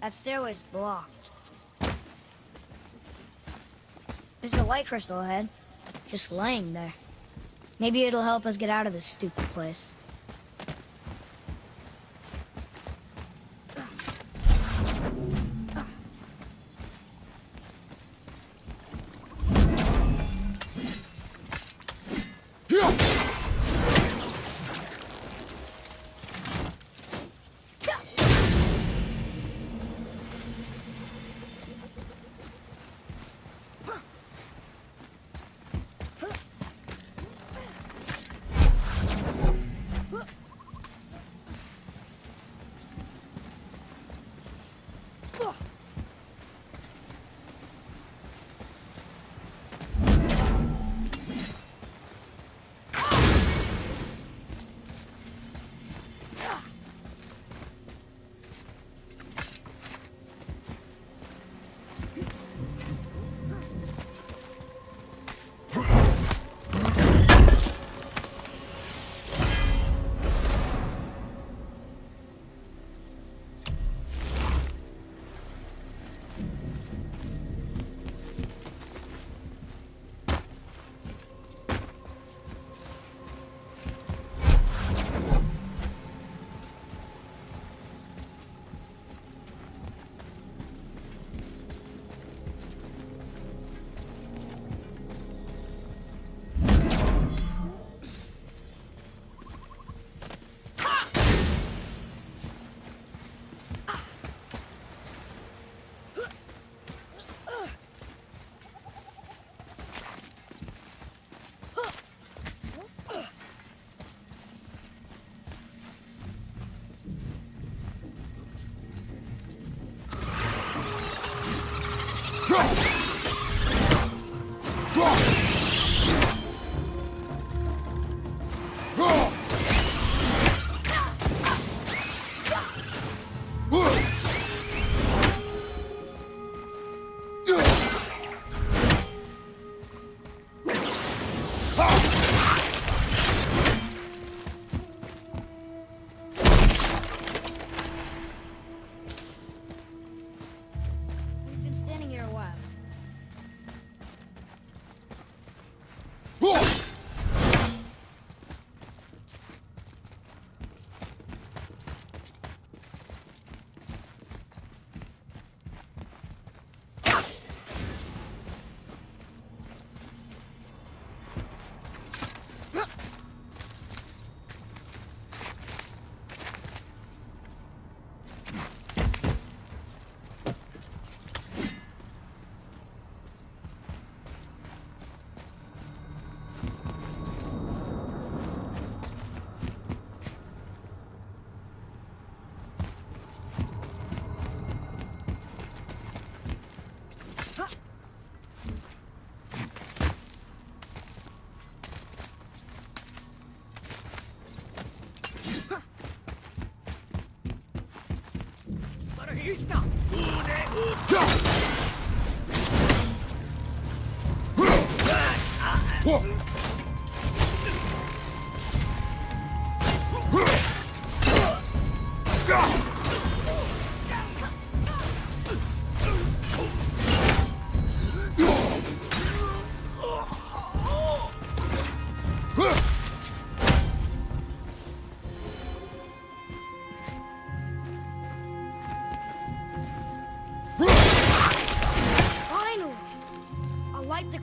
That stairway's blocked. There's a light crystal ahead, just laying there. Maybe it'll help us get out of this stupid place.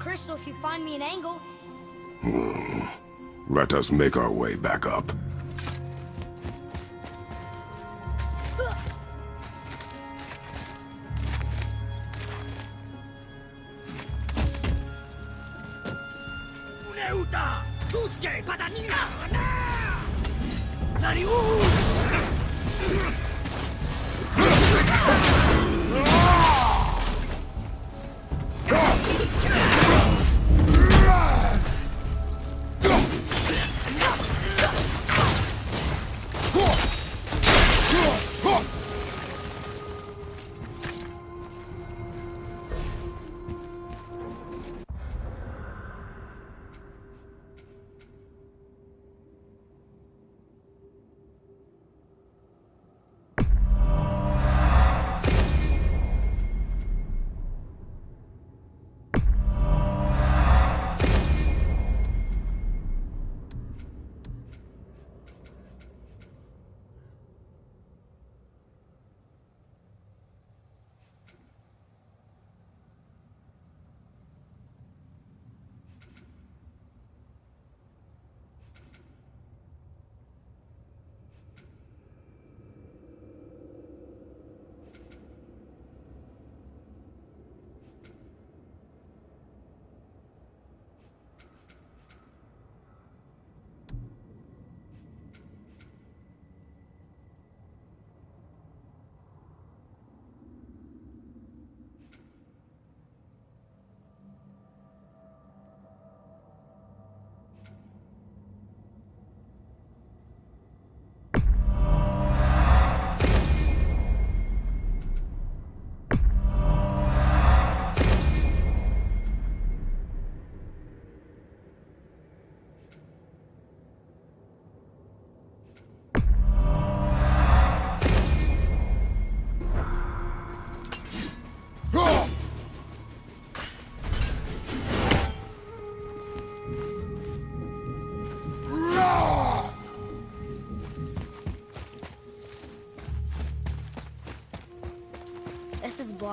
Crystal if you find me an angle. Hmm. Let us make our way back up.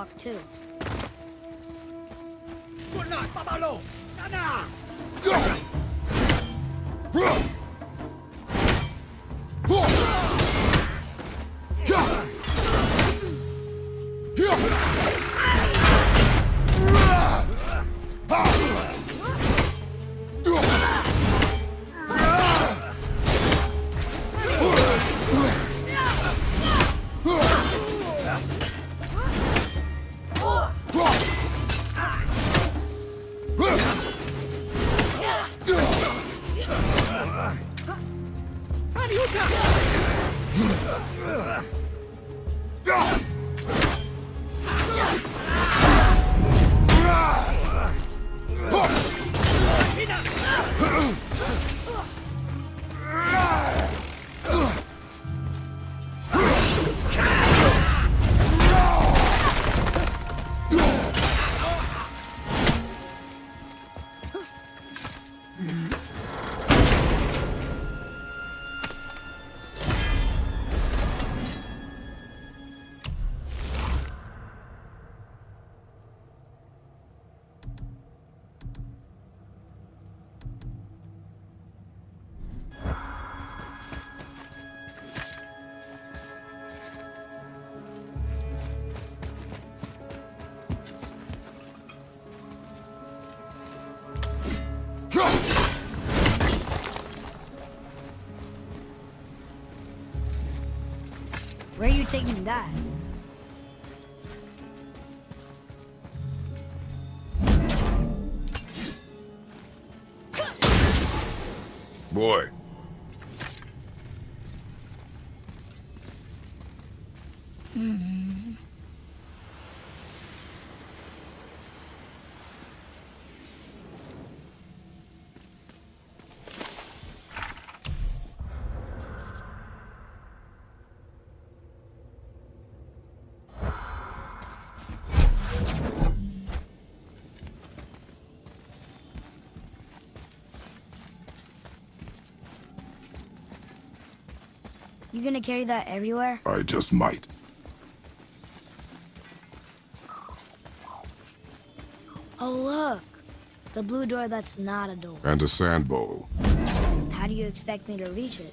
talk too. Good night, Babalo! Nana! 喽，that? You gonna carry that everywhere? I just might. Oh, look. The blue door that's not a door. And a sand bowl. How do you expect me to reach it?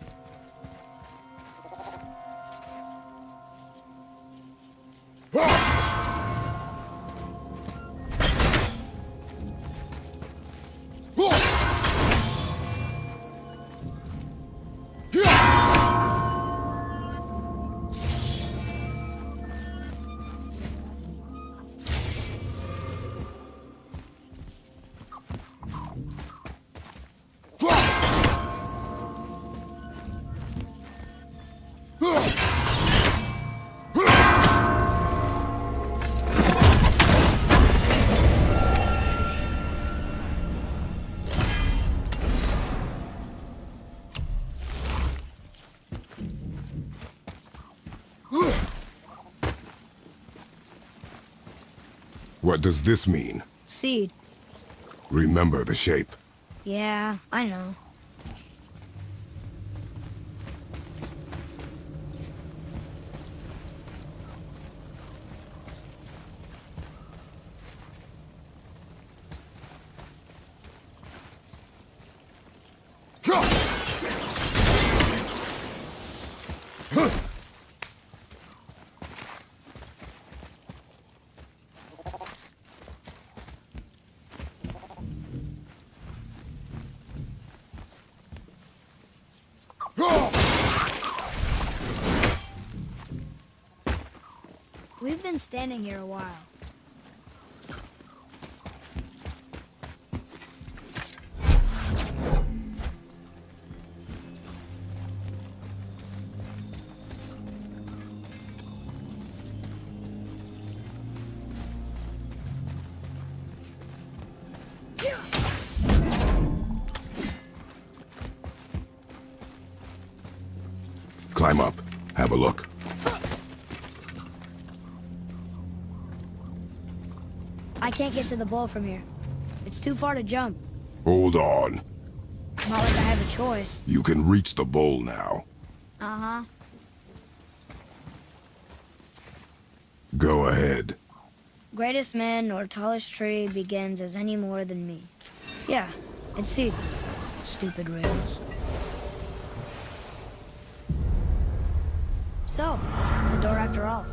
What does this mean? Seed. Remember the shape. Yeah, I know. been standing here a while. Climb up. Have a look. I can't get to the bowl from here. It's too far to jump. Hold on. Not like I have a choice. You can reach the bowl now. Uh-huh. Go ahead. Greatest man or tallest tree begins as any more than me. Yeah, it's Cedar. Stupid rails. So, it's a door after all.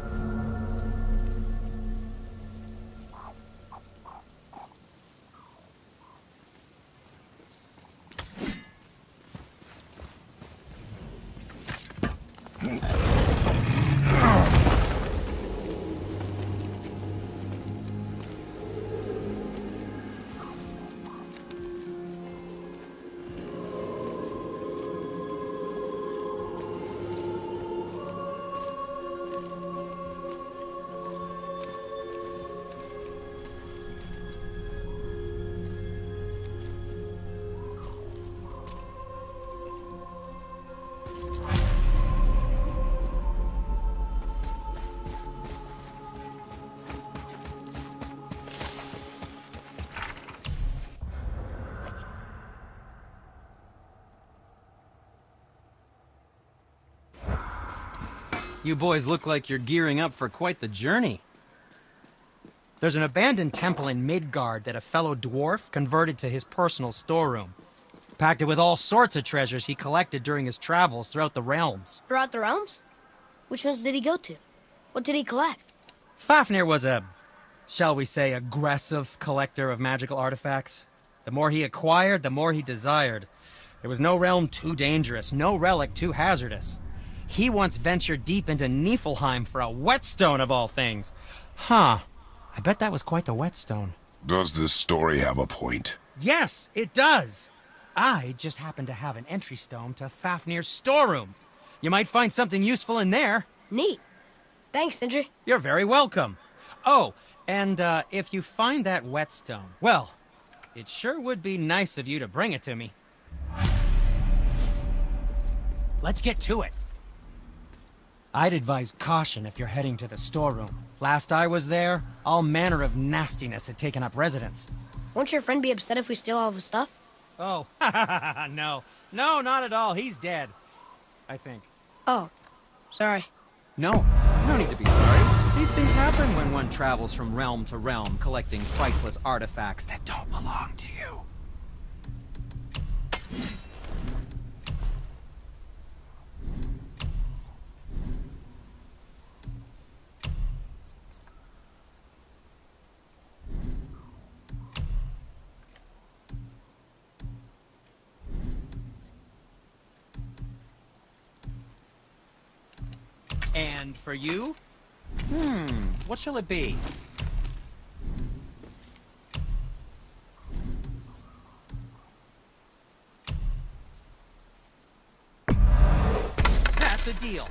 You boys look like you're gearing up for quite the journey. There's an abandoned temple in Midgard that a fellow dwarf converted to his personal storeroom. Packed it with all sorts of treasures he collected during his travels throughout the realms. Throughout the realms? Which ones did he go to? What did he collect? Fafnir was a, shall we say, aggressive collector of magical artifacts. The more he acquired, the more he desired. There was no realm too dangerous, no relic too hazardous. He once ventured deep into Niflheim for a whetstone of all things. Huh. I bet that was quite the whetstone. Does this story have a point? Yes, it does. I just happen to have an entry stone to Fafnir's storeroom. You might find something useful in there. Neat. Thanks, Sindri. You're very welcome. Oh, and uh, if you find that whetstone, well, it sure would be nice of you to bring it to me. Let's get to it. I'd advise caution if you're heading to the storeroom. Last I was there, all manner of nastiness had taken up residence. Won't your friend be upset if we steal all of his stuff? Oh, no. No, not at all. He's dead. I think. Oh, sorry. No, no need to be sorry. These things happen when one travels from realm to realm, collecting priceless artifacts that don't belong to you. And for you? Hmm, what shall it be? That's a deal.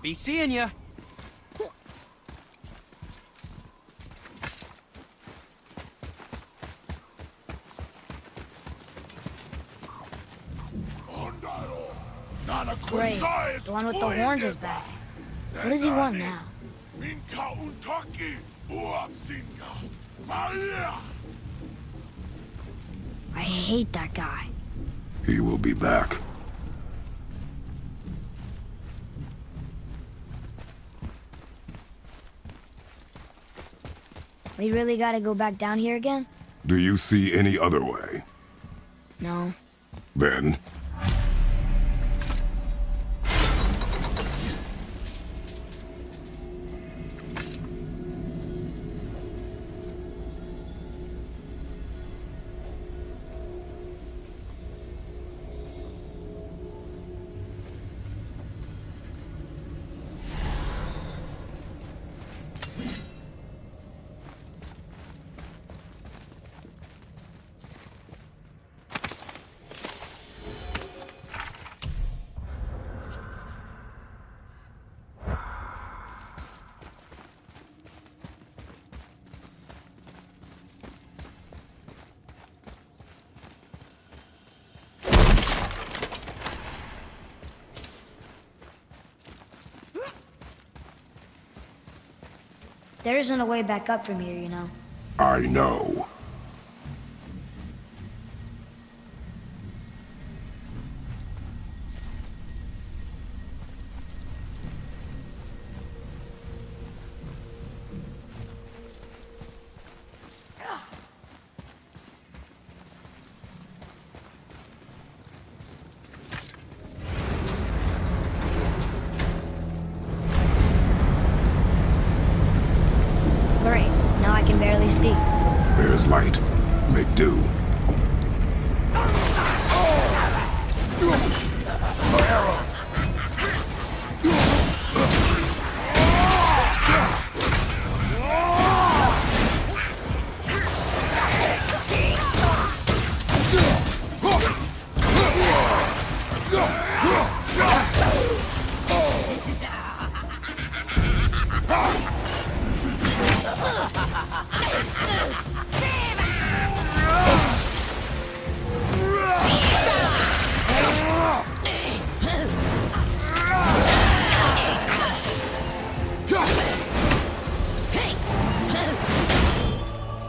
Be seeing ya. Great. The one with the horns is back. What does he want now? I hate that guy. He will be back. We really gotta go back down here again? Do you see any other way? No. Then, There isn't a way back up from here, you know. I know. Light. Make do.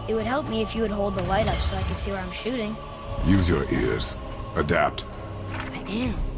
It would help me if you would hold the light up so I could see where I'm shooting. Use your ears. Adapt. I am.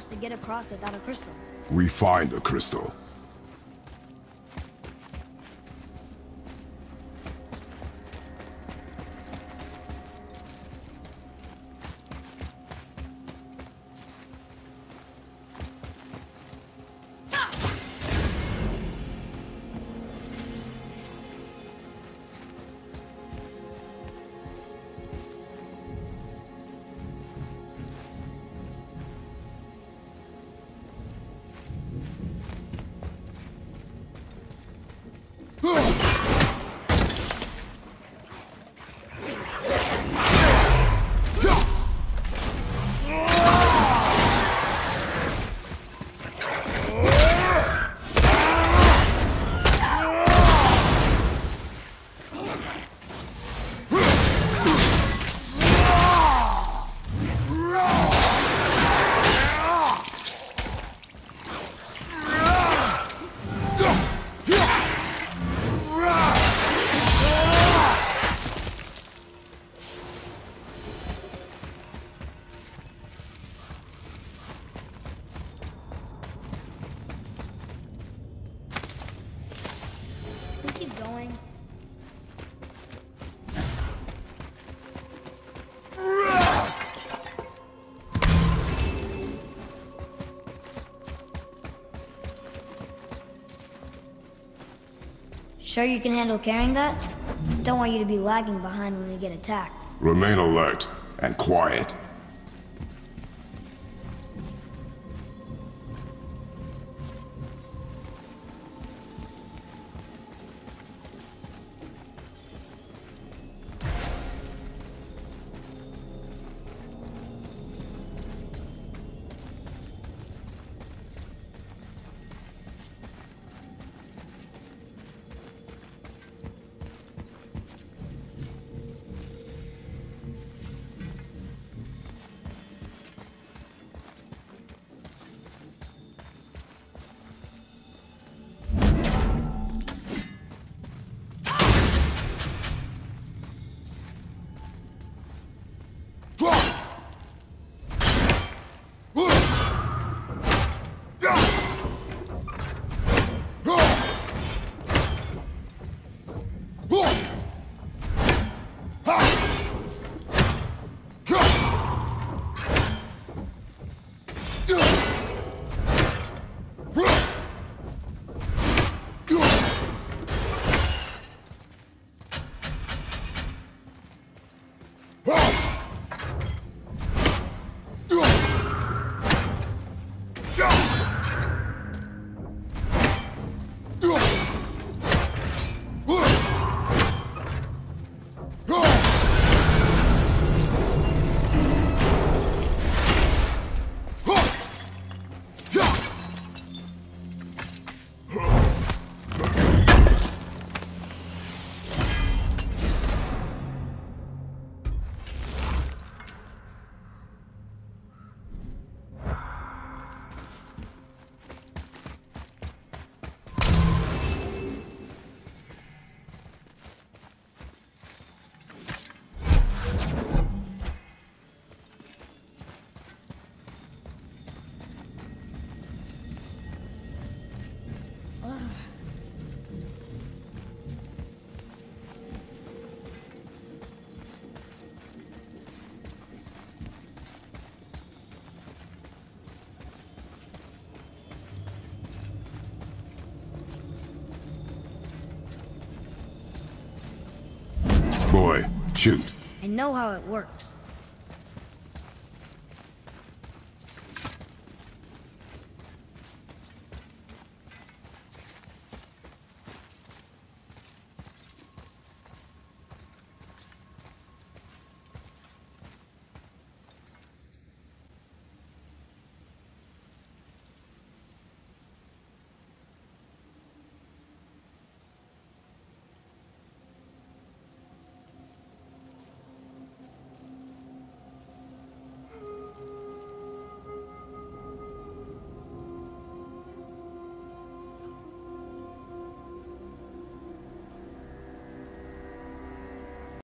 Supposed to get across without a crystal? We find a crystal. Sure you can handle carrying that? Don't want you to be lagging behind when we get attacked. Remain alert and quiet. Boy, shoot. I know how it works.